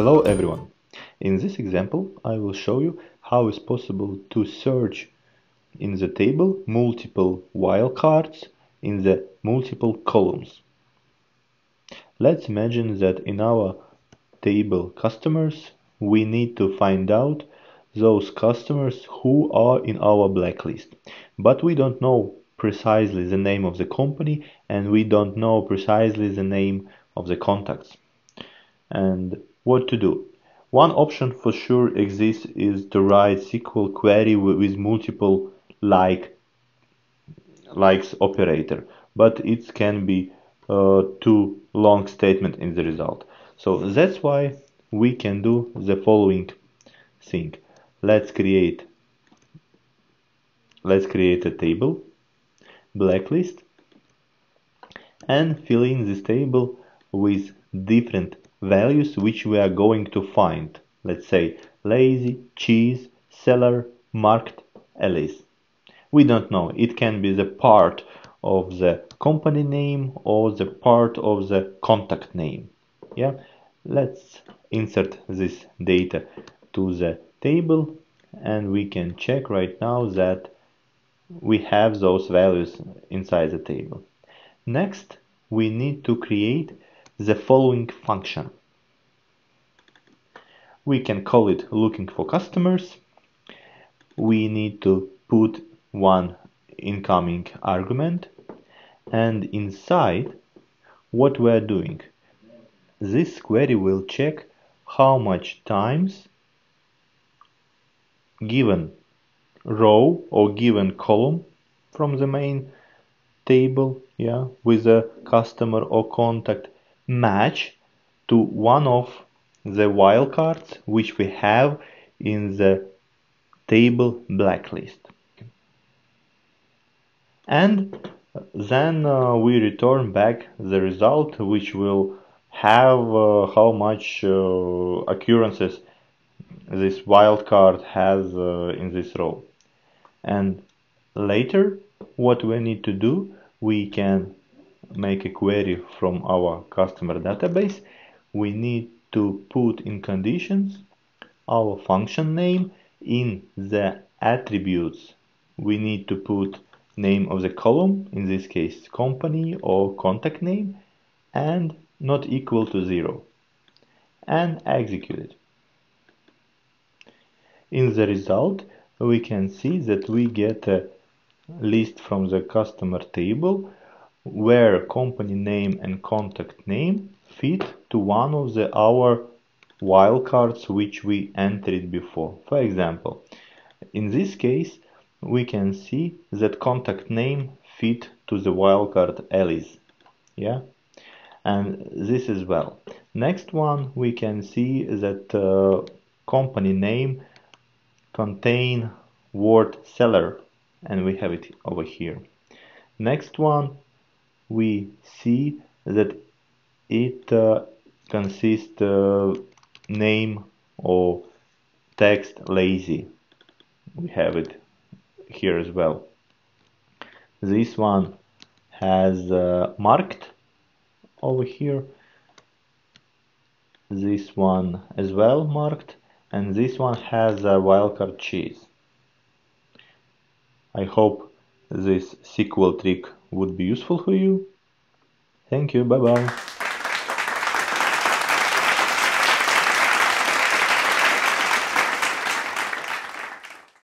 Hello everyone! In this example I will show you how it's possible to search in the table multiple wildcards in the multiple columns. Let's imagine that in our table customers we need to find out those customers who are in our blacklist but we don't know precisely the name of the company and we don't know precisely the name of the contacts and what to do. One option for sure exists is to write SQL query with multiple like likes operator but it can be uh, too long statement in the result. So that's why we can do the following thing. Let's create let's create a table blacklist and fill in this table with different values which we are going to find. Let's say lazy cheese seller marked alice. We don't know. It can be the part of the company name or the part of the contact name. Yeah? Let's insert this data to the table and we can check right now that we have those values inside the table. Next we need to create the following function. We can call it looking for customers. We need to put one incoming argument. And inside what we're doing? This query will check how much times given row or given column from the main table yeah with a customer or contact match to one of the wildcards which we have in the table blacklist. And then uh, we return back the result which will have uh, how much uh, occurrences this wildcard has uh, in this row and later what we need to do we can make a query from our customer database we need to put in conditions our function name in the attributes. We need to put name of the column in this case company or contact name and not equal to zero and execute. It in the result we can see that we get a list from the customer table where company name and contact name fit to one of the our wildcards which we entered before. For example, in this case we can see that contact name fit to the wildcard Alice. Yeah, and this as well. Next one we can see that uh, company name contain word seller and we have it over here next one we see that it uh, consists uh, name or text lazy. We have it here as well. This one has uh, marked over here. This one as well marked. And this one has a wildcard cheese. I hope this SQL trick would be useful for you. Thank you, bye bye.